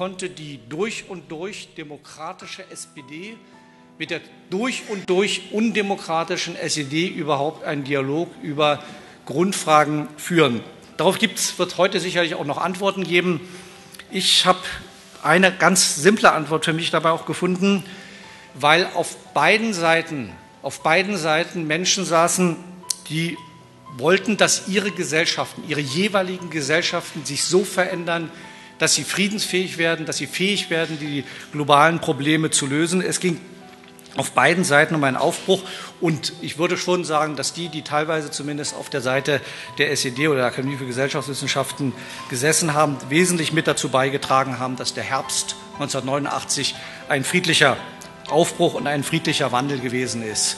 konnte die durch und durch demokratische SPD mit der durch und durch undemokratischen SED überhaupt einen Dialog über Grundfragen führen. Darauf gibt's, wird heute sicherlich auch noch Antworten geben. Ich habe eine ganz simple Antwort für mich dabei auch gefunden, weil auf beiden Seiten, auf beiden Seiten Menschen saßen, die wollten, dass ihre Gesellschaften, ihre jeweiligen Gesellschaften sich so verändern, dass sie friedensfähig werden, dass sie fähig werden, die globalen Probleme zu lösen. Es ging auf beiden Seiten um einen Aufbruch. Und ich würde schon sagen, dass die, die teilweise zumindest auf der Seite der SED oder der Akademie für Gesellschaftswissenschaften gesessen haben, wesentlich mit dazu beigetragen haben, dass der Herbst 1989 ein friedlicher Aufbruch und ein friedlicher Wandel gewesen ist.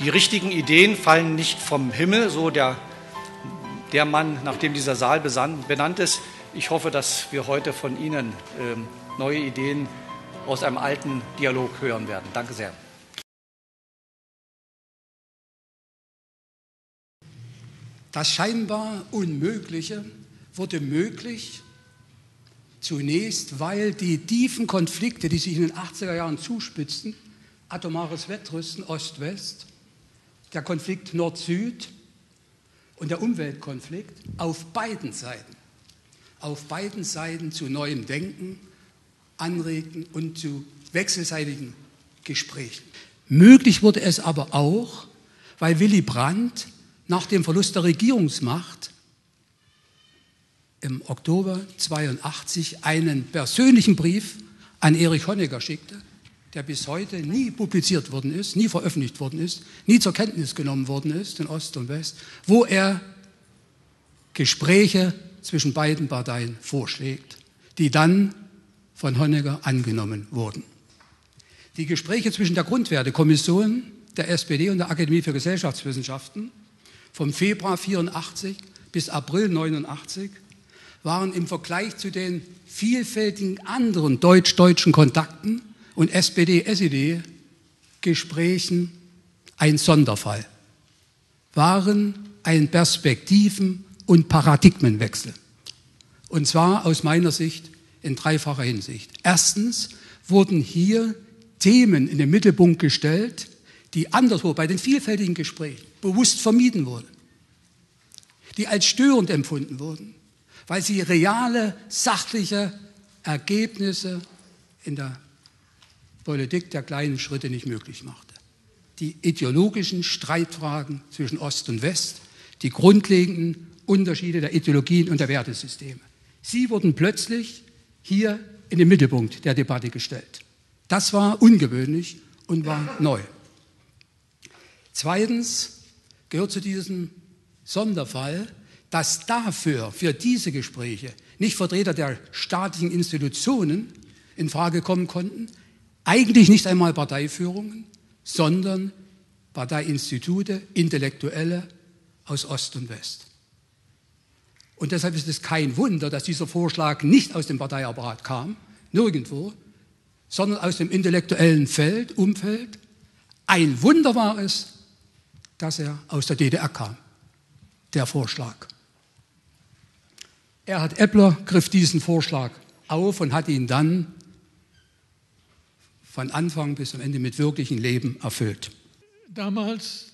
Die richtigen Ideen fallen nicht vom Himmel, so der, der Mann, nach dem dieser Saal benannt ist. Ich hoffe, dass wir heute von Ihnen ähm, neue Ideen aus einem alten Dialog hören werden. Danke sehr. Das scheinbar Unmögliche wurde möglich, zunächst weil die tiefen Konflikte, die sich in den 80er Jahren zuspitzten, atomares Wettrüsten Ost-West, der Konflikt Nord-Süd und der Umweltkonflikt auf beiden Seiten, auf beiden Seiten zu neuem Denken anregten und zu wechselseitigen Gesprächen. Möglich wurde es aber auch, weil Willy Brandt nach dem Verlust der Regierungsmacht im Oktober 82 einen persönlichen Brief an Erich Honecker schickte, der bis heute nie publiziert worden ist, nie veröffentlicht worden ist, nie zur Kenntnis genommen worden ist in Ost und West, wo er Gespräche zwischen beiden Parteien vorschlägt, die dann von Honecker angenommen wurden. Die Gespräche zwischen der Grundwertekommission der SPD und der Akademie für Gesellschaftswissenschaften vom Februar 84 bis April 89 waren im Vergleich zu den vielfältigen anderen deutsch-deutschen Kontakten und SPD-SED-Gesprächen ein Sonderfall, waren ein Perspektiven- und Paradigmenwechsel. Und zwar aus meiner Sicht in dreifacher Hinsicht. Erstens wurden hier Themen in den Mittelpunkt gestellt, die anderswo bei den vielfältigen Gesprächen bewusst vermieden wurden, die als störend empfunden wurden, weil sie reale, sachliche Ergebnisse in der Politik der kleinen Schritte nicht möglich machte. Die ideologischen Streitfragen zwischen Ost und West, die grundlegenden Unterschiede der Ideologien und der Wertesysteme. Sie wurden plötzlich hier in den Mittelpunkt der Debatte gestellt. Das war ungewöhnlich und war neu. Zweitens gehört zu diesem Sonderfall, dass dafür, für diese Gespräche, nicht Vertreter der staatlichen Institutionen in Frage kommen konnten, eigentlich nicht einmal Parteiführungen, sondern Parteiinstitute, Intellektuelle aus Ost und West. Und deshalb ist es kein Wunder, dass dieser Vorschlag nicht aus dem Parteiapparat kam, nirgendwo, sondern aus dem intellektuellen Feld, Umfeld. Ein Wunder war es, dass er aus der DDR kam, der Vorschlag. Erhard Eppler griff diesen Vorschlag auf und hat ihn dann von Anfang bis zum Ende mit wirklichem Leben erfüllt. Damals,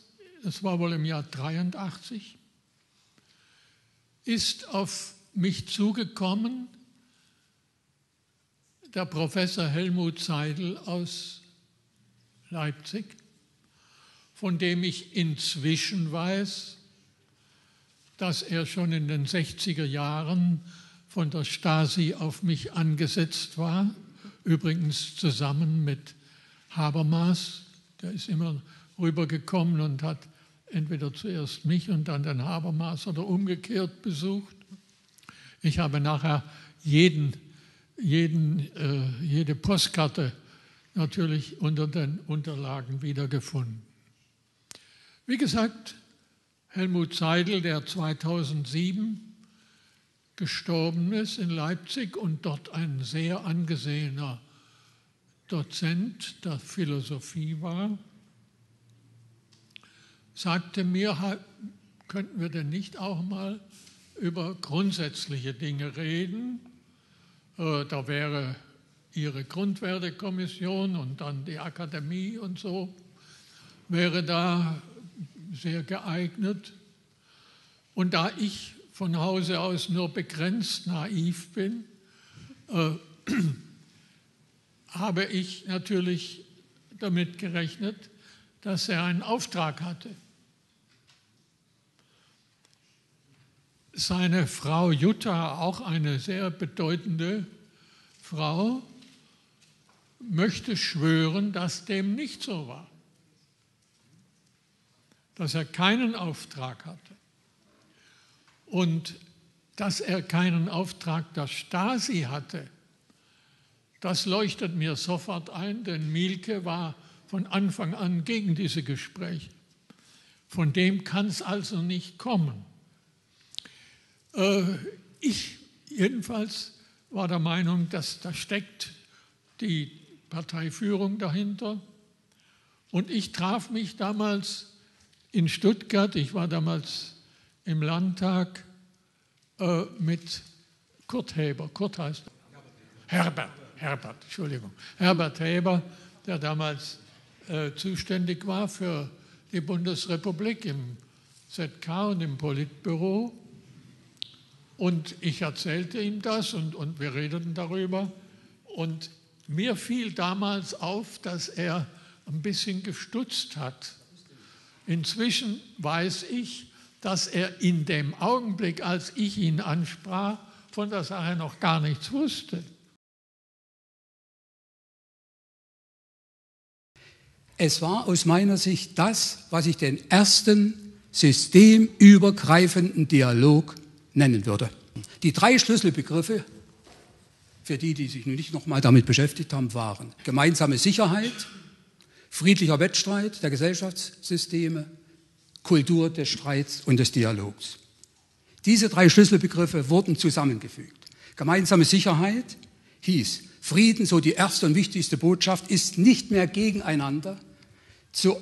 das war wohl im Jahr 83, ist auf mich zugekommen der Professor Helmut Seidel aus Leipzig, von dem ich inzwischen weiß, dass er schon in den 60er Jahren von der Stasi auf mich angesetzt war, übrigens zusammen mit Habermas, der ist immer rübergekommen und hat entweder zuerst mich und dann den Habermas oder umgekehrt besucht. Ich habe nachher jeden, jeden, äh, jede Postkarte natürlich unter den Unterlagen wiedergefunden. Wie gesagt, Helmut Seidel, der 2007 gestorben ist in Leipzig und dort ein sehr angesehener Dozent der Philosophie war, sagte mir, könnten wir denn nicht auch mal über grundsätzliche Dinge reden? Äh, da wäre Ihre Grundwertekommission und dann die Akademie und so, wäre da sehr geeignet. Und da ich von Hause aus nur begrenzt naiv bin, äh, habe ich natürlich damit gerechnet, dass er einen Auftrag hatte. Seine Frau Jutta, auch eine sehr bedeutende Frau, möchte schwören, dass dem nicht so war, dass er keinen Auftrag hatte und dass er keinen Auftrag der Stasi hatte. Das leuchtet mir sofort ein, denn Mielke war von Anfang an gegen diese Gespräche. Von dem kann es also nicht kommen. Äh, ich jedenfalls war der Meinung, dass da steckt die Parteiführung dahinter. Und ich traf mich damals in Stuttgart, ich war damals im Landtag äh, mit Kurt Heber. Kurt heißt Herbert, Herbert, Entschuldigung. Herbert Heber, der damals äh, zuständig war für die Bundesrepublik im ZK und im Politbüro. Und ich erzählte ihm das und, und wir redeten darüber. Und mir fiel damals auf, dass er ein bisschen gestutzt hat. Inzwischen weiß ich, dass er in dem Augenblick, als ich ihn ansprach, von der Sache noch gar nichts wusste. Es war aus meiner Sicht das, was ich den ersten systemübergreifenden Dialog nennen würde. Die drei Schlüsselbegriffe, für die, die sich nicht nochmal damit beschäftigt haben, waren gemeinsame Sicherheit, friedlicher Wettstreit der Gesellschaftssysteme, Kultur des Streits und des Dialogs. Diese drei Schlüsselbegriffe wurden zusammengefügt. Gemeinsame Sicherheit hieß, Frieden, so die erste und wichtigste Botschaft, ist nicht mehr gegeneinander, zu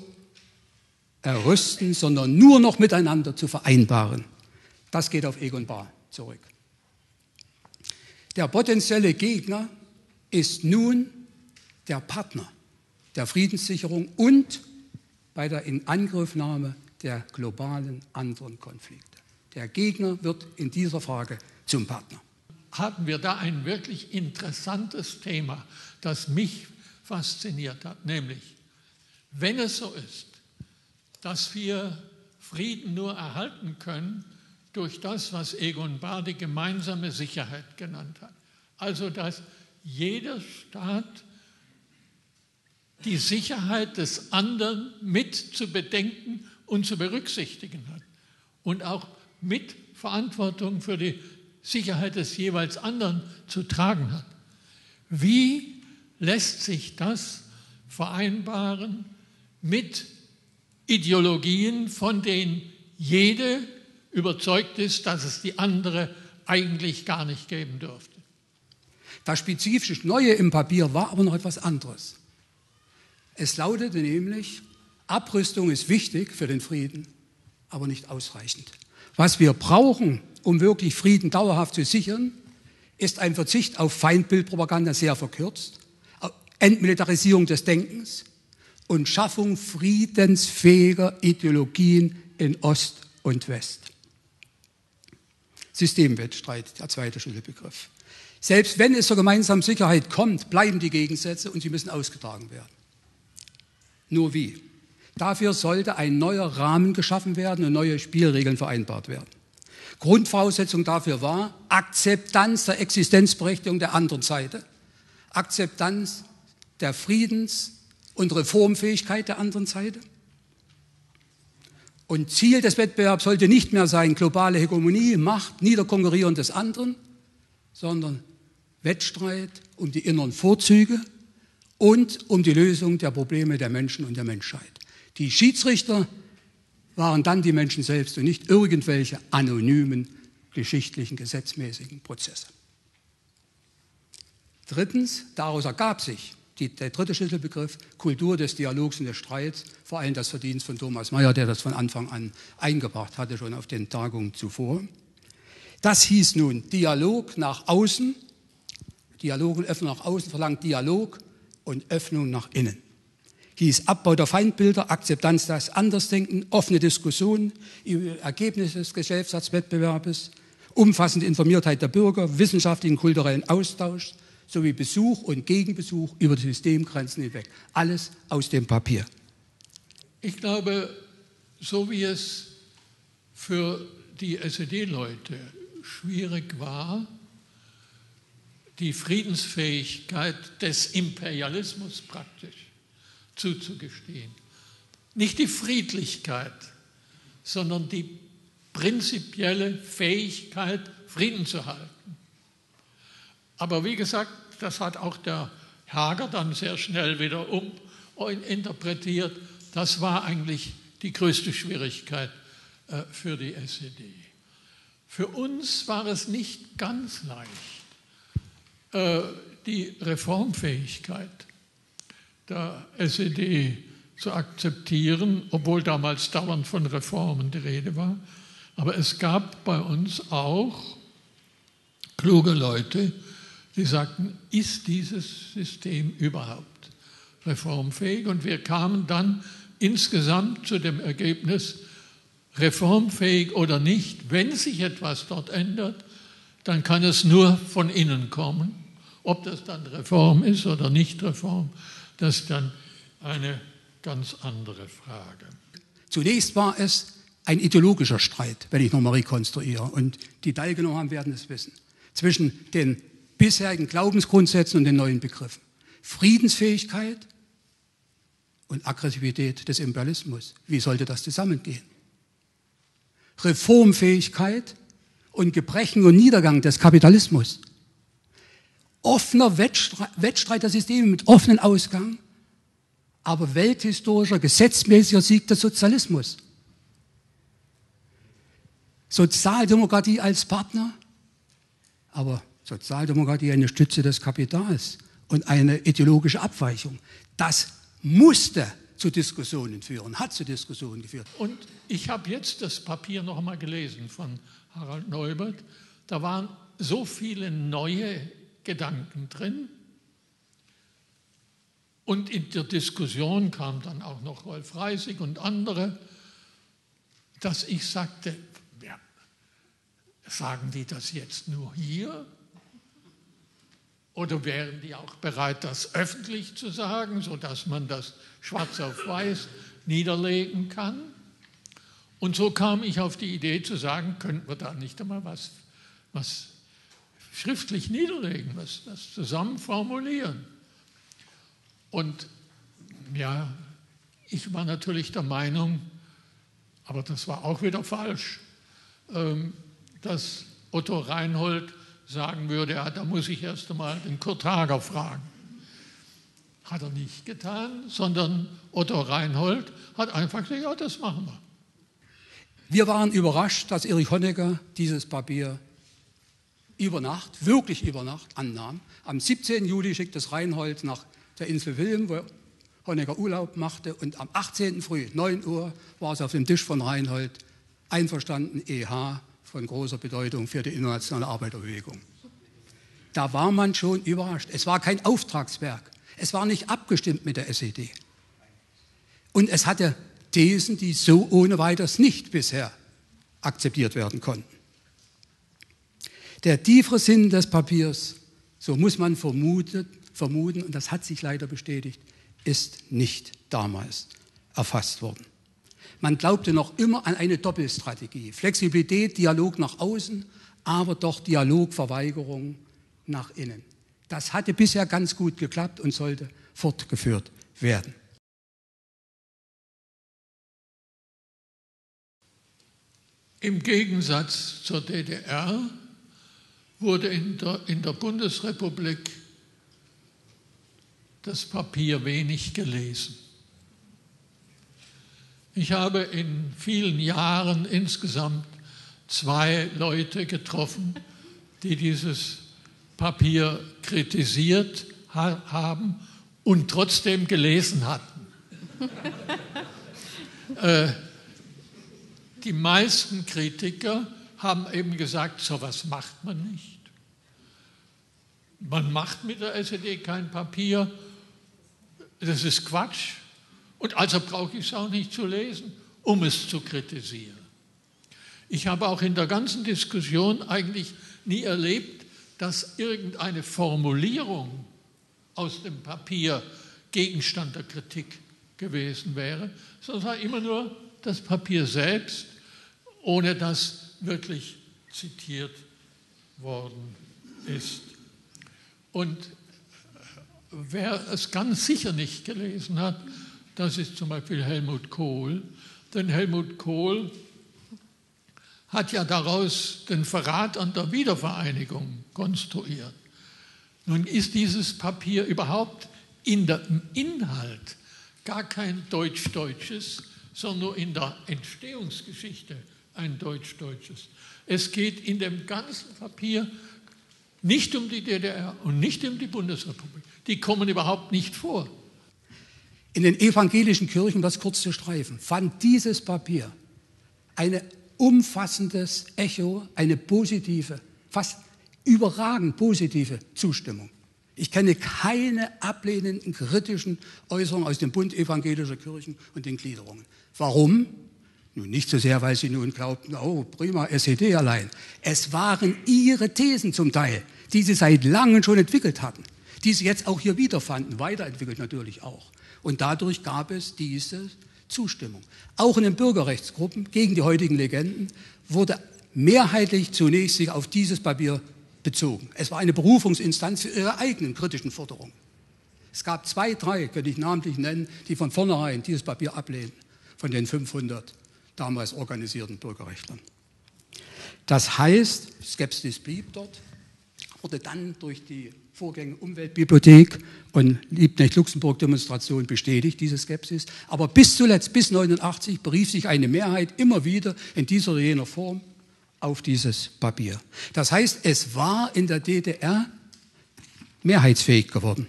errüsten, sondern nur noch miteinander zu vereinbaren. Das geht auf Egon Bahr zurück. Der potenzielle Gegner ist nun der Partner der Friedenssicherung und bei der Inangriffnahme der globalen anderen Konflikte. Der Gegner wird in dieser Frage zum Partner. Hatten wir da ein wirklich interessantes Thema, das mich fasziniert hat, nämlich wenn es so ist, dass wir Frieden nur erhalten können durch das, was Egon Bahr die gemeinsame Sicherheit genannt hat. Also dass jeder Staat die Sicherheit des anderen mit zu bedenken und zu berücksichtigen hat und auch mit Verantwortung für die Sicherheit des jeweils anderen zu tragen hat. Wie lässt sich das vereinbaren mit Ideologien, von denen jede überzeugt ist, dass es die andere eigentlich gar nicht geben dürfte. Das spezifisch Neue im Papier war aber noch etwas anderes. Es lautete nämlich, Abrüstung ist wichtig für den Frieden, aber nicht ausreichend. Was wir brauchen, um wirklich Frieden dauerhaft zu sichern, ist ein Verzicht auf Feindbildpropaganda sehr verkürzt, Entmilitarisierung des Denkens, und Schaffung friedensfähiger Ideologien in Ost und West. Systemwettstreit, der zweite Schlüsselbegriff. Selbst wenn es zur gemeinsamen Sicherheit kommt, bleiben die Gegensätze und sie müssen ausgetragen werden. Nur wie? Dafür sollte ein neuer Rahmen geschaffen werden und neue Spielregeln vereinbart werden. Grundvoraussetzung dafür war Akzeptanz der Existenzberechtigung der anderen Seite, Akzeptanz der Friedens- und Reformfähigkeit der anderen Seite. Und Ziel des Wettbewerbs sollte nicht mehr sein globale Hegemonie, Macht, Niederkonkurrieren des anderen, sondern Wettstreit um die inneren Vorzüge und um die Lösung der Probleme der Menschen und der Menschheit. Die Schiedsrichter waren dann die Menschen selbst und nicht irgendwelche anonymen, geschichtlichen, gesetzmäßigen Prozesse. Drittens, daraus ergab sich, die, der dritte Schlüsselbegriff, Kultur des Dialogs und des Streits, vor allem das Verdienst von Thomas Mayer, der das von Anfang an eingebracht hatte, schon auf den Tagungen zuvor. Das hieß nun Dialog nach außen Dialog und Öffnung nach außen verlangt Dialog und Öffnung nach innen. Hieß Abbau der Feindbilder, Akzeptanz des Andersdenken, offene Diskussion Ergebnisse des Gesellschaftswettbewerbes, umfassende Informiertheit der Bürger, wissenschaftlichen kulturellen Austausch sowie Besuch und Gegenbesuch über die Systemgrenzen hinweg. Alles aus dem Papier. Ich glaube, so wie es für die SED-Leute schwierig war, die Friedensfähigkeit des Imperialismus praktisch zuzugestehen. Nicht die Friedlichkeit, sondern die prinzipielle Fähigkeit, Frieden zu halten. Aber wie gesagt, das hat auch der Hager dann sehr schnell wieder uminterpretiert. Das war eigentlich die größte Schwierigkeit äh, für die SED. Für uns war es nicht ganz leicht, äh, die Reformfähigkeit der SED zu akzeptieren, obwohl damals dauernd von Reformen die Rede war. Aber es gab bei uns auch kluge Leute, die sagten, ist dieses System überhaupt reformfähig? Und wir kamen dann insgesamt zu dem Ergebnis, reformfähig oder nicht, wenn sich etwas dort ändert, dann kann es nur von innen kommen. Ob das dann Reform ist oder nicht Reform, das ist dann eine ganz andere Frage. Zunächst war es ein ideologischer Streit, wenn ich nochmal rekonstruiere. Und die teilgenommen haben, werden es wissen. Zwischen den bisherigen Glaubensgrundsätzen und den neuen Begriffen. Friedensfähigkeit und Aggressivität des Imperialismus. Wie sollte das zusammengehen? Reformfähigkeit und Gebrechen und Niedergang des Kapitalismus. Offener Wettstreit, Wettstreit der Systeme mit offenem Ausgang, aber welthistorischer, gesetzmäßiger Sieg des Sozialismus. Sozialdemokratie als Partner, aber Sozialdemokratie eine Stütze des Kapitals und eine ideologische Abweichung. Das musste zu Diskussionen führen, hat zu Diskussionen geführt. Und ich habe jetzt das Papier noch einmal gelesen von Harald Neubert. Da waren so viele neue Gedanken drin. Und in der Diskussion kam dann auch noch Rolf Reisig und andere, dass ich sagte, ja, sagen die das jetzt nur hier? Oder wären die auch bereit, das öffentlich zu sagen, sodass man das schwarz auf weiß niederlegen kann? Und so kam ich auf die Idee zu sagen, könnten wir da nicht einmal was, was schriftlich niederlegen, was, was zusammen formulieren. Und ja, ich war natürlich der Meinung, aber das war auch wieder falsch, ähm, dass Otto Reinhold sagen würde, ja, da muss ich erst einmal den Kurt Hager fragen. Hat er nicht getan, sondern Otto Reinhold hat einfach gesagt, ja, das machen wir. Wir waren überrascht, dass Erich Honecker dieses Papier über Nacht, wirklich über Nacht annahm. Am 17. Juli schickt es Reinhold nach der Insel Wilhelm, wo Honecker Urlaub machte. Und am 18. früh, 9 Uhr, war es auf dem Tisch von Reinhold einverstanden, EH, von großer Bedeutung für die internationale Arbeiterbewegung. Da war man schon überrascht. Es war kein Auftragswerk. Es war nicht abgestimmt mit der SED. Und es hatte Thesen, die so ohne weiteres nicht bisher akzeptiert werden konnten. Der tiefere Sinn des Papiers, so muss man vermuten, vermuten, und das hat sich leider bestätigt, ist nicht damals erfasst worden. Man glaubte noch immer an eine Doppelstrategie. Flexibilität, Dialog nach außen, aber doch Dialogverweigerung nach innen. Das hatte bisher ganz gut geklappt und sollte fortgeführt werden. Im Gegensatz zur DDR wurde in der, in der Bundesrepublik das Papier wenig gelesen. Ich habe in vielen Jahren insgesamt zwei Leute getroffen, die dieses Papier kritisiert haben und trotzdem gelesen hatten. äh, die meisten Kritiker haben eben gesagt, so was macht man nicht. man macht mit der SED kein Papier, das ist Quatsch. Und also brauche ich es auch nicht zu lesen, um es zu kritisieren. Ich habe auch in der ganzen Diskussion eigentlich nie erlebt, dass irgendeine Formulierung aus dem Papier Gegenstand der Kritik gewesen wäre, sondern es war immer nur das Papier selbst, ohne dass wirklich zitiert worden ist. Und wer es ganz sicher nicht gelesen hat, das ist zum Beispiel Helmut Kohl. Denn Helmut Kohl hat ja daraus den Verrat an der Wiedervereinigung konstruiert. Nun ist dieses Papier überhaupt in der, im Inhalt gar kein deutsch-deutsches, sondern nur in der Entstehungsgeschichte ein deutsch-deutsches. Es geht in dem ganzen Papier nicht um die DDR und nicht um die Bundesrepublik. Die kommen überhaupt nicht vor. In den evangelischen Kirchen, das kurz zu streifen, fand dieses Papier ein umfassendes Echo, eine positive, fast überragend positive Zustimmung. Ich kenne keine ablehnenden, kritischen Äußerungen aus dem Bund evangelischer Kirchen und den Gliederungen. Warum? Nun nicht so sehr, weil sie nun glaubten, oh prima, SED allein. Es waren ihre Thesen zum Teil, die sie seit langem schon entwickelt hatten, die sie jetzt auch hier wiederfanden, weiterentwickelt natürlich auch. Und dadurch gab es diese Zustimmung. Auch in den Bürgerrechtsgruppen gegen die heutigen Legenden wurde mehrheitlich zunächst sich auf dieses Papier bezogen. Es war eine Berufungsinstanz für ihre eigenen kritischen Forderungen. Es gab zwei, drei, könnte ich namentlich nennen, die von vornherein dieses Papier ablehnen, von den 500 damals organisierten Bürgerrechtlern. Das heißt, Skepsis blieb dort, wurde dann durch die Vorgänge Umweltbibliothek und Liebknecht-Luxemburg-Demonstration bestätigt, diese Skepsis. Aber bis zuletzt, bis 1989, berief sich eine Mehrheit immer wieder in dieser oder jener Form auf dieses Papier. Das heißt, es war in der DDR mehrheitsfähig geworden.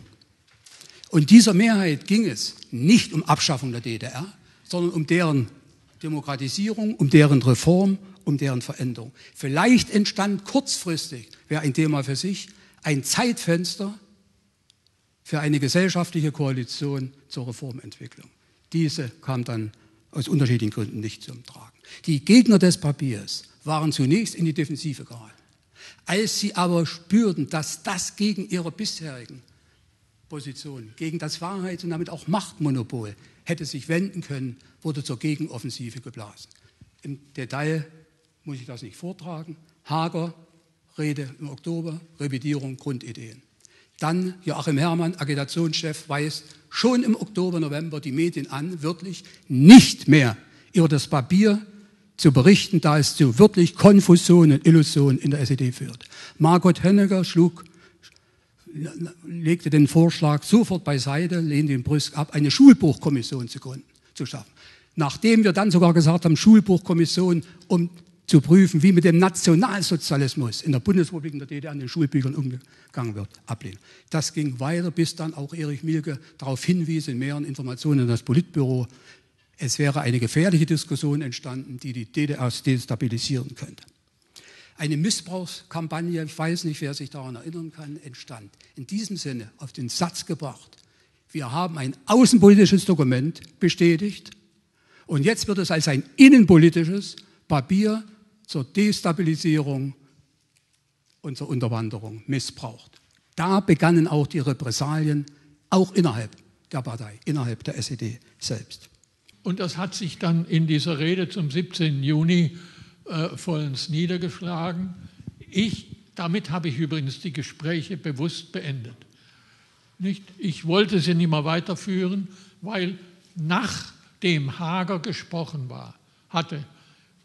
Und dieser Mehrheit ging es nicht um Abschaffung der DDR, sondern um deren Demokratisierung, um deren Reform, um deren Veränderung. Vielleicht entstand kurzfristig, wäre ein Thema für sich, ein Zeitfenster für eine gesellschaftliche Koalition zur Reformentwicklung. Diese kam dann aus unterschiedlichen Gründen nicht zum Tragen. Die Gegner des Papiers waren zunächst in die Defensive geraten. Als sie aber spürten, dass das gegen ihre bisherigen Positionen, gegen das Wahrheits- und damit auch Machtmonopol hätte sich wenden können, wurde zur Gegenoffensive geblasen. Im Detail muss ich das nicht vortragen. Hager, Rede im Oktober, Revidierung, Grundideen. Dann Joachim Herrmann, Agitationschef, weist schon im Oktober, November die Medien an, wirklich nicht mehr über das Papier zu berichten, da es zu wirklich Konfusion und Illusion in der SED führt. Margot Henneger schlug, legte den Vorschlag sofort beiseite, lehnte den Brüsk ab, eine Schulbuchkommission zu zu schaffen. Nachdem wir dann sogar gesagt haben, Schulbuchkommission, um zu prüfen, wie mit dem Nationalsozialismus in der Bundesrepublik in der DDR an den Schulbüchern umgegangen wird, ablehnen. Das ging weiter, bis dann auch Erich Mielke darauf hinwies in mehreren Informationen in das Politbüro, es wäre eine gefährliche Diskussion entstanden, die die DDR destabilisieren könnte. Eine Missbrauchskampagne, ich weiß nicht, wer sich daran erinnern kann, entstand. In diesem Sinne auf den Satz gebracht, wir haben ein außenpolitisches Dokument bestätigt und jetzt wird es als ein innenpolitisches Papier zur Destabilisierung und zur Unterwanderung missbraucht. Da begannen auch die Repressalien, auch innerhalb der Partei, innerhalb der SED selbst. Und das hat sich dann in dieser Rede zum 17. Juni äh, vollends niedergeschlagen. Ich, damit habe ich übrigens die Gespräche bewusst beendet. Nicht? Ich wollte sie nicht mehr weiterführen, weil nachdem Hager gesprochen war, hatte,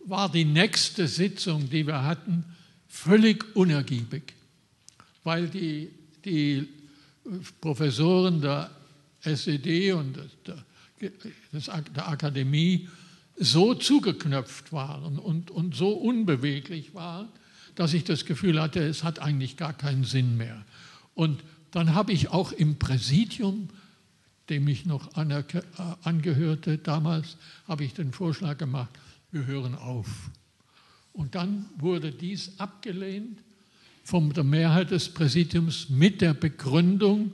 war die nächste Sitzung, die wir hatten, völlig unergiebig, weil die, die Professoren der SED und der der Akademie so zugeknöpft waren und, und so unbeweglich waren, dass ich das Gefühl hatte, es hat eigentlich gar keinen Sinn mehr. Und dann habe ich auch im Präsidium, dem ich noch äh, angehörte damals, habe ich den Vorschlag gemacht, wir hören auf. Und dann wurde dies abgelehnt von der Mehrheit des Präsidiums mit der Begründung,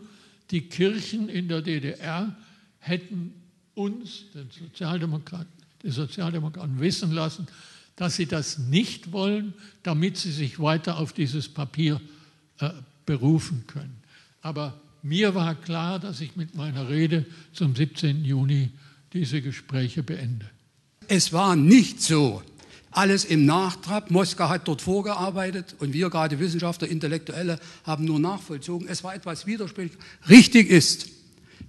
die Kirchen in der DDR hätten uns, den Sozialdemokraten, die Sozialdemokraten, wissen lassen, dass sie das nicht wollen, damit sie sich weiter auf dieses Papier äh, berufen können. Aber mir war klar, dass ich mit meiner Rede zum 17. Juni diese Gespräche beende. Es war nicht so, alles im Nachtrab. Moskau hat dort vorgearbeitet und wir gerade Wissenschaftler, Intellektuelle haben nur nachvollzogen. Es war etwas widersprüchlich. Richtig ist,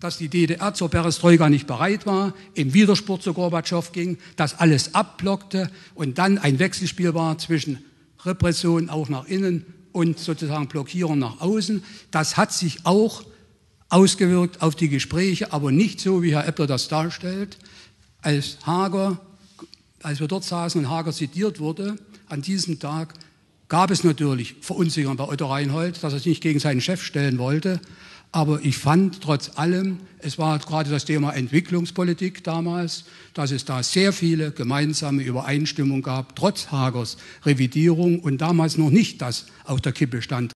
dass die DDR zur Perestroika nicht bereit war, im Widerspruch zu Gorbatschow ging, dass alles abblockte und dann ein Wechselspiel war zwischen Repression auch nach innen und sozusagen Blockierung nach außen. Das hat sich auch ausgewirkt auf die Gespräche, aber nicht so, wie Herr Eppler das darstellt. Als Hager als wir dort saßen und Hager zitiert wurde, an diesem Tag gab es natürlich Verunsicherung bei Otto Reinhold, dass er sich nicht gegen seinen Chef stellen wollte. Aber ich fand trotz allem, es war gerade das Thema Entwicklungspolitik damals, dass es da sehr viele gemeinsame Übereinstimmungen gab, trotz Hagers Revidierung und damals noch nicht das auf der Kippe stand.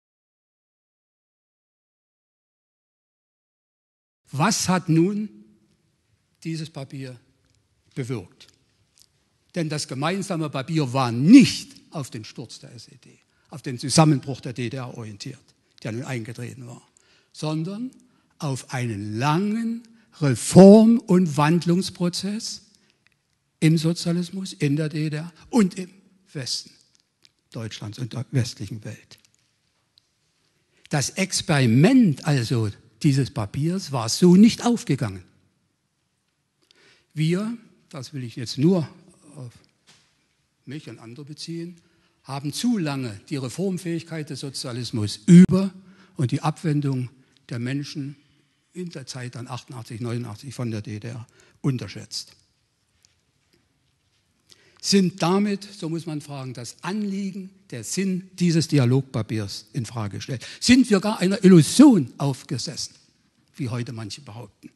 Was hat nun dieses Papier bewirkt? Denn das gemeinsame Papier war nicht auf den Sturz der SED, auf den Zusammenbruch der DDR orientiert, der nun eingetreten war, sondern auf einen langen Reform- und Wandlungsprozess im Sozialismus, in der DDR und im Westen Deutschlands und der westlichen Welt. Das Experiment also dieses Papiers war so nicht aufgegangen. Wir, das will ich jetzt nur auf mich und andere beziehen, haben zu lange die Reformfähigkeit des Sozialismus über und die Abwendung der Menschen in der Zeit dann 88, 89 von der DDR unterschätzt. Sind damit, so muss man fragen, das Anliegen, der Sinn dieses Dialogpapiers in Frage gestellt? Sind wir gar einer Illusion aufgesessen, wie heute manche behaupten?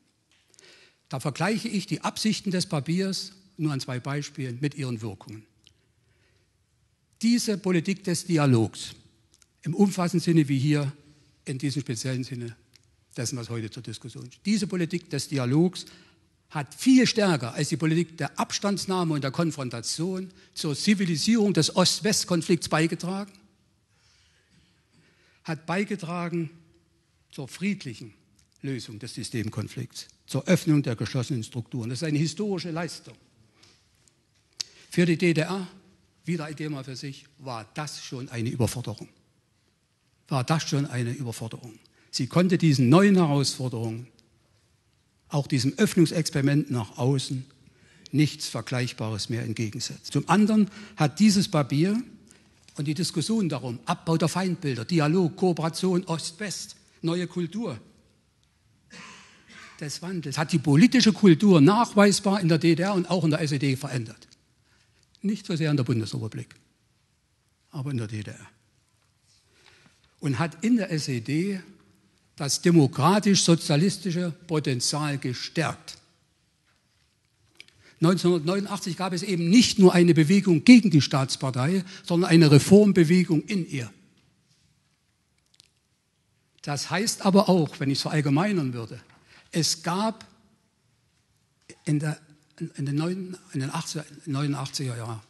Da vergleiche ich die Absichten des Papiers nur an zwei Beispielen, mit ihren Wirkungen. Diese Politik des Dialogs, im umfassenden Sinne wie hier, in diesem speziellen Sinne dessen, was heute zur Diskussion steht. Diese Politik des Dialogs hat viel stärker als die Politik der Abstandsnahme und der Konfrontation zur Zivilisierung des Ost-West-Konflikts beigetragen, hat beigetragen zur friedlichen Lösung des Systemkonflikts, zur Öffnung der geschlossenen Strukturen. Das ist eine historische Leistung. Für die DDR, wieder ein Thema für sich, war das schon eine Überforderung. War das schon eine Überforderung. Sie konnte diesen neuen Herausforderungen, auch diesem Öffnungsexperiment nach außen, nichts Vergleichbares mehr entgegensetzen. Zum anderen hat dieses Papier und die Diskussion darum, Abbau der Feindbilder, Dialog, Kooperation Ost-West, neue Kultur des Wandels, hat die politische Kultur nachweisbar in der DDR und auch in der SED verändert. Nicht so sehr in der Bundesrepublik, aber in der DDR. Und hat in der SED das demokratisch-sozialistische Potenzial gestärkt. 1989 gab es eben nicht nur eine Bewegung gegen die Staatspartei, sondern eine Reformbewegung in ihr. Das heißt aber auch, wenn ich es verallgemeinern würde, es gab in der in den, 80er, 89er Jahren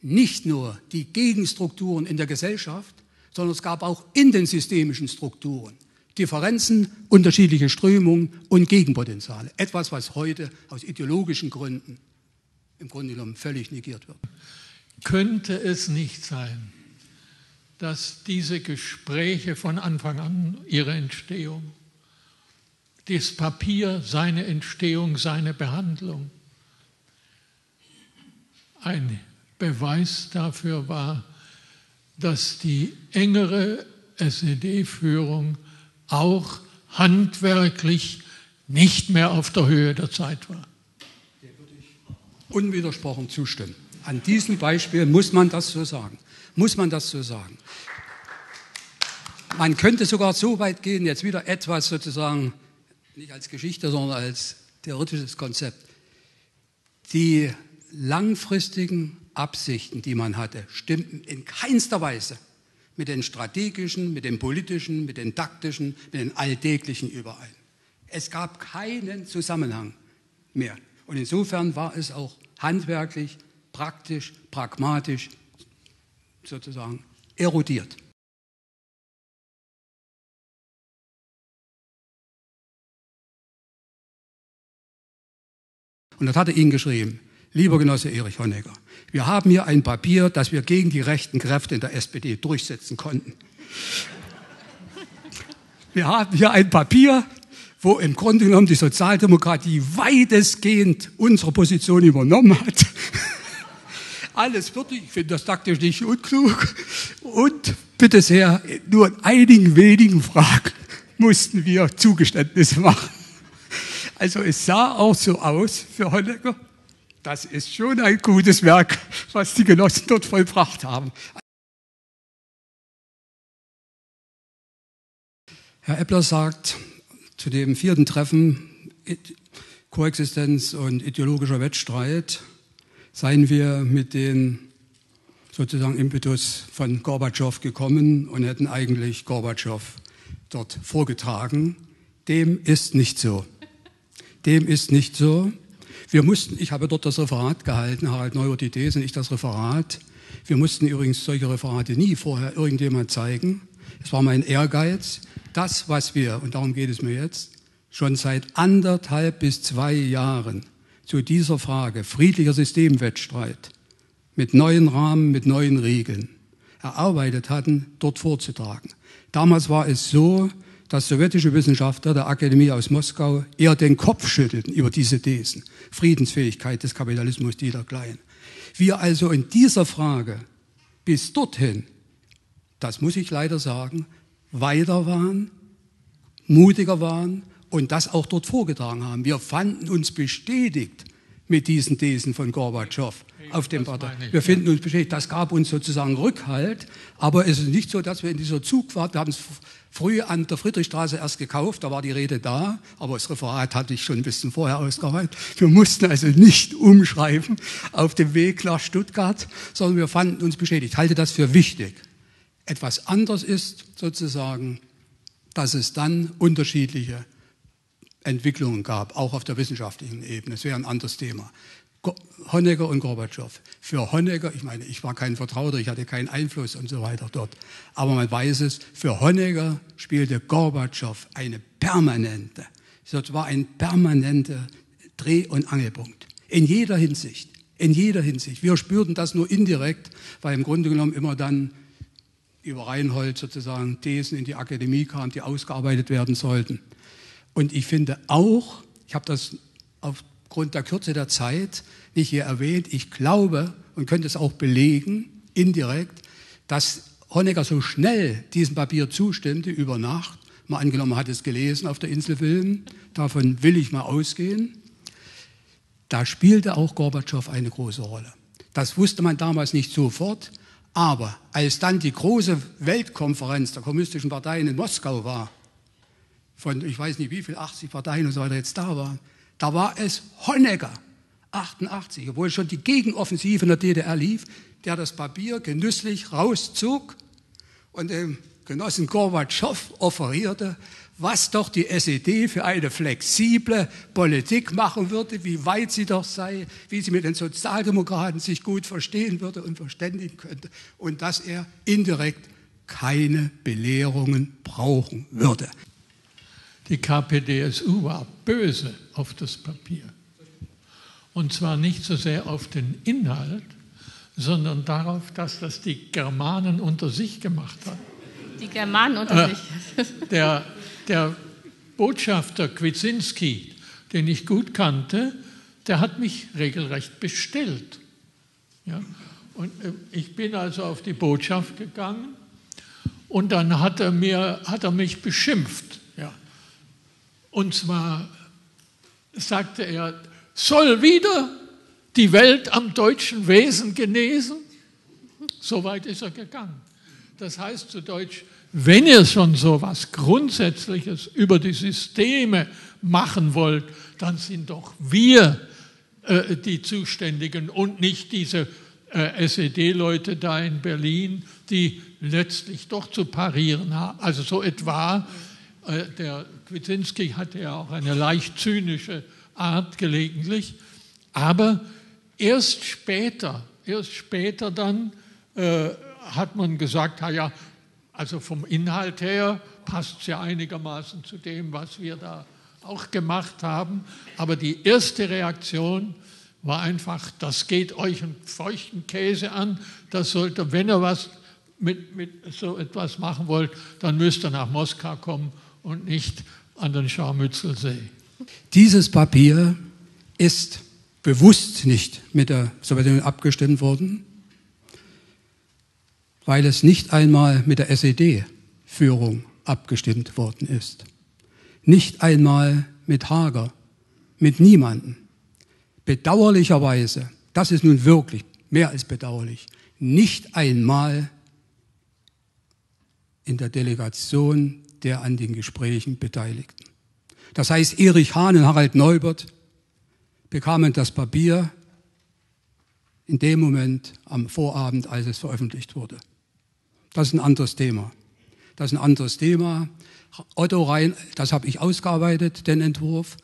nicht nur die Gegenstrukturen in der Gesellschaft, sondern es gab auch in den systemischen Strukturen Differenzen, unterschiedliche Strömungen und Gegenpotenziale. Etwas, was heute aus ideologischen Gründen im Grunde genommen völlig negiert wird. Könnte es nicht sein, dass diese Gespräche von Anfang an, ihre Entstehung, das Papier, seine Entstehung, seine Behandlung, ein Beweis dafür war, dass die engere SED-Führung auch handwerklich nicht mehr auf der Höhe der Zeit war. Dem würde ich unwidersprochen zustimmen. An diesem Beispiel muss man das so sagen. Muss man das so sagen. Man könnte sogar so weit gehen, jetzt wieder etwas sozusagen, nicht als Geschichte, sondern als theoretisches Konzept. Die langfristigen Absichten, die man hatte, stimmten in keinster Weise mit den strategischen, mit den politischen, mit den taktischen, mit den alltäglichen überein. Es gab keinen Zusammenhang mehr. Und insofern war es auch handwerklich, praktisch, pragmatisch sozusagen erodiert. Und das hatte ihn geschrieben. Lieber Genosse Erich Honecker, wir haben hier ein Papier, das wir gegen die rechten Kräfte in der SPD durchsetzen konnten. Wir haben hier ein Papier, wo im Grunde genommen die Sozialdemokratie weitestgehend unsere Position übernommen hat. Alles wirklich, ich finde das taktisch nicht unklug. Und bitte sehr, nur in einigen wenigen Fragen mussten wir Zugeständnisse machen. Also es sah auch so aus für Honecker. Das ist schon ein gutes Werk, was die Genossen dort vollbracht haben. Herr Eppler sagt zu dem vierten Treffen Koexistenz und ideologischer Wettstreit, seien wir mit den sozusagen Impetus von Gorbatschow gekommen und hätten eigentlich Gorbatschow dort vorgetragen. Dem ist nicht so. Dem ist nicht so. Wir mussten, ich habe dort das Referat gehalten, Harald Neuer die These, ich das Referat. Wir mussten übrigens solche Referate nie vorher irgendjemand zeigen. Es war mein Ehrgeiz, das, was wir, und darum geht es mir jetzt, schon seit anderthalb bis zwei Jahren zu dieser Frage friedlicher Systemwettstreit mit neuen Rahmen, mit neuen Regeln erarbeitet hatten, dort vorzutragen. Damals war es so, dass sowjetische Wissenschaftler der Akademie aus Moskau eher den Kopf schüttelten über diese Thesen. Friedensfähigkeit des Kapitalismus, die dergleichen. Wir also in dieser Frage bis dorthin, das muss ich leider sagen, weiter waren, mutiger waren und das auch dort vorgetragen haben. Wir fanden uns bestätigt mit diesen Thesen von Gorbatschow auf dem Partei. Wir finden uns bestätigt. Das gab uns sozusagen Rückhalt, aber es ist nicht so, dass wir in dieser Zugfahrt, wir haben es früh an der Friedrichstraße erst gekauft, da war die Rede da, aber das Referat hatte ich schon ein bisschen vorher ausgearbeitet. Wir mussten also nicht umschreiben auf dem Weg nach Stuttgart, sondern wir fanden uns beschädigt. Ich halte das für wichtig. Etwas anderes ist sozusagen, dass es dann unterschiedliche Entwicklungen gab, auch auf der wissenschaftlichen Ebene. Das wäre ein anderes Thema. Honecker und Gorbatschow. Für Honecker, ich meine, ich war kein Vertrauter, ich hatte keinen Einfluss und so weiter dort. Aber man weiß es, für Honecker spielte Gorbatschow eine permanente, das war ein permanenter Dreh- und Angelpunkt. In jeder Hinsicht. In jeder Hinsicht. Wir spürten das nur indirekt, weil im Grunde genommen immer dann über Reinhold sozusagen Thesen in die Akademie kamen, die ausgearbeitet werden sollten. Und ich finde auch, ich habe das auf aufgrund der Kürze der Zeit nicht hier erwähnt. Ich glaube und könnte es auch belegen, indirekt, dass Honecker so schnell diesem Papier zustimmte, über Nacht, mal angenommen hat es gelesen auf der Insel Wilhelm, davon will ich mal ausgehen, da spielte auch Gorbatschow eine große Rolle. Das wusste man damals nicht sofort, aber als dann die große Weltkonferenz der kommunistischen Parteien in Moskau war, von ich weiß nicht wie viel, 80 Parteien und so weiter jetzt da waren, da war es Honecker, 88, obwohl schon die Gegenoffensive in der DDR lief, der das Papier genüsslich rauszog und dem Genossen Gorbatschow offerierte, was doch die SED für eine flexible Politik machen würde, wie weit sie doch sei, wie sie mit den Sozialdemokraten sich gut verstehen würde und verständigen könnte und dass er indirekt keine Belehrungen brauchen würde. Die KPDSU war böse auf das Papier. Und zwar nicht so sehr auf den Inhalt, sondern darauf, dass das die Germanen unter sich gemacht haben. Die Germanen unter äh, sich. Der, der Botschafter Kwitzinski, den ich gut kannte, der hat mich regelrecht bestellt. Ja? Und äh, ich bin also auf die Botschaft gegangen und dann hat er, mir, hat er mich beschimpft. Und zwar sagte er, soll wieder die Welt am deutschen Wesen genesen? So weit ist er gegangen. Das heißt zu Deutsch, wenn ihr schon so was Grundsätzliches über die Systeme machen wollt, dann sind doch wir äh, die Zuständigen und nicht diese äh, SED-Leute da in Berlin, die letztlich doch zu parieren haben. Also so etwa, äh, der Kwitzinski hatte ja auch eine leicht zynische Art gelegentlich, aber erst später, erst später dann äh, hat man gesagt, ja, also vom Inhalt her passt es ja einigermaßen zu dem, was wir da auch gemacht haben. Aber die erste Reaktion war einfach, das geht euch einen feuchten Käse an, das sollte, wenn ihr was mit, mit so etwas machen wollt, dann müsst ihr nach Moskau kommen und nicht an den Scharmützelsee. Dieses Papier ist bewusst nicht mit der Sowjetunion abgestimmt worden, weil es nicht einmal mit der SED-Führung abgestimmt worden ist. Nicht einmal mit Hager, mit niemandem. Bedauerlicherweise, das ist nun wirklich mehr als bedauerlich, nicht einmal in der Delegation der an den Gesprächen Beteiligten. Das heißt, Erich Hahn und Harald Neubert bekamen das Papier in dem Moment am Vorabend, als es veröffentlicht wurde. Das ist ein anderes Thema. Das ist ein anderes Thema. Otto Rhein, das habe ich ausgearbeitet, den Entwurf.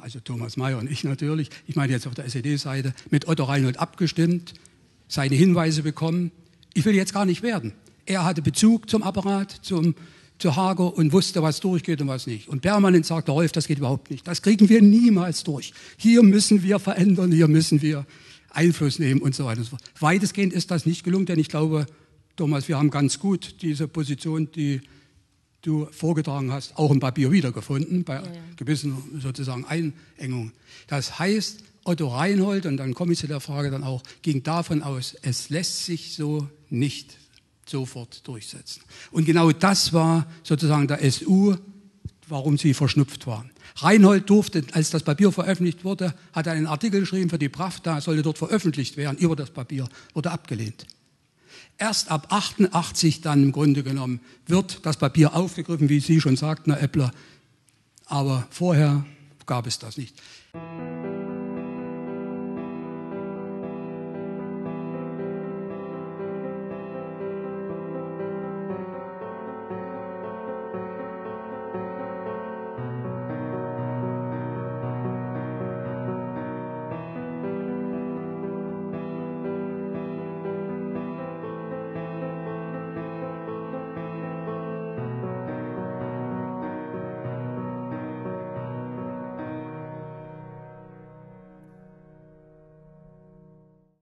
Also Thomas Mayer und ich natürlich. Ich meine jetzt auf der SED-Seite mit Otto Reinhold abgestimmt, seine Hinweise bekommen. Ich will jetzt gar nicht werden. Er hatte Bezug zum Apparat, zum, zu Hager und wusste, was durchgeht und was nicht. Und permanent sagte Rolf, das geht überhaupt nicht. Das kriegen wir niemals durch. Hier müssen wir verändern, hier müssen wir Einfluss nehmen und so weiter und so fort. Weitestgehend ist das nicht gelungen, denn ich glaube, Thomas, wir haben ganz gut diese Position, die du vorgetragen hast, auch im Papier wiedergefunden, bei ja, gewissen sozusagen Einengungen. Das heißt, Otto Reinhold, und dann komme ich zu der Frage dann auch, ging davon aus, es lässt sich so nicht sofort durchsetzen. Und genau das war sozusagen der SU, warum sie verschnupft waren. Reinhold durfte, als das Papier veröffentlicht wurde, hat einen Artikel geschrieben für die Pravda, sollte dort veröffentlicht werden über das Papier, wurde abgelehnt. Erst ab 88 dann im Grunde genommen wird das Papier aufgegriffen, wie Sie schon sagten, Herr Eppler. Aber vorher gab es das nicht.